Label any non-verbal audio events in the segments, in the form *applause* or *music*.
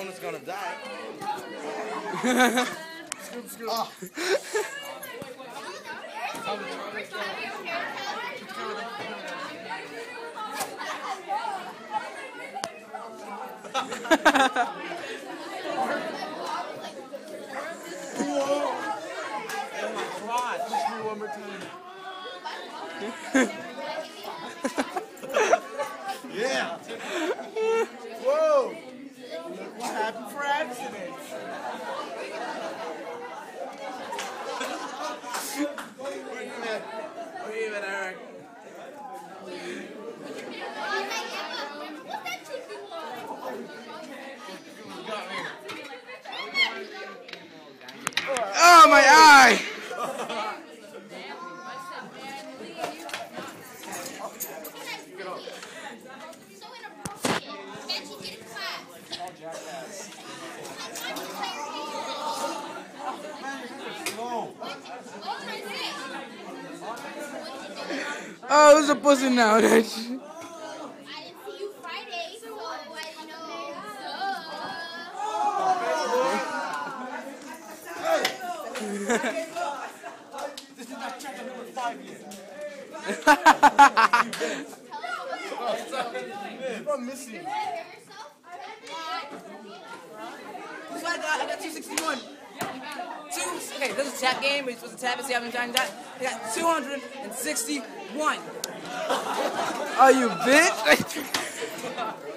opponent's gonna die. scoop, scoop. Oh. one Oh, my eye! Oh, who's a pussy now? This is not check number five yet. I'm missing. I got, I got 261. Two, okay, this is a tap game. We're supposed to tap and see how many times that. I got 261. Are you bitch!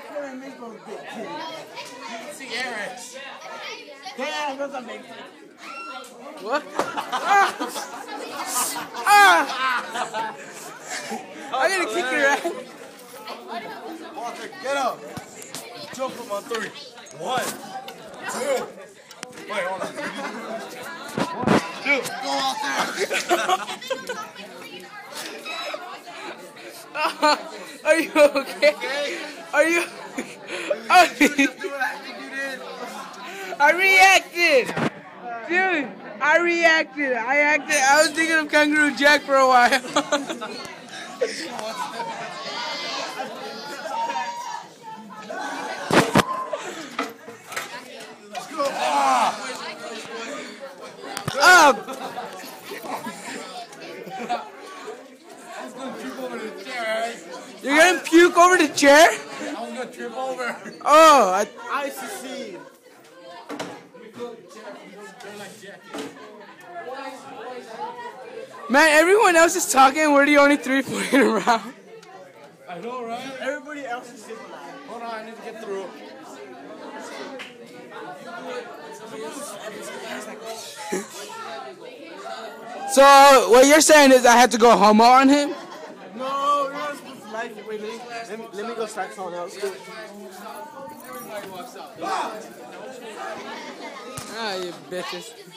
couldn't make those big kids. You can see Eric. Yeah, because I'm making What? *laughs* ah! ah! I'm gonna kick your ass. Walter, get up. Jump from on three. One, two. Wait, hold on. One, two. Go out there. *laughs* *laughs* Are you okay? Are you? *laughs* Are you? I reacted, dude. I reacted. I acted. I was thinking of Kangaroo Jack for a while. *laughs* Um, Up. You're gonna puke over the chair? I was gonna trip over. Oh, I, I succeed. man, everyone else is talking. We're the only three *laughs* flying around. I know, right? Everybody else is sitting Hold on, I need to get through. *laughs* So what you're saying is I had to go homo on him? No, you're not supposed to like it. Wait, let me, let me, let me go start someone else. Ah, you bitches.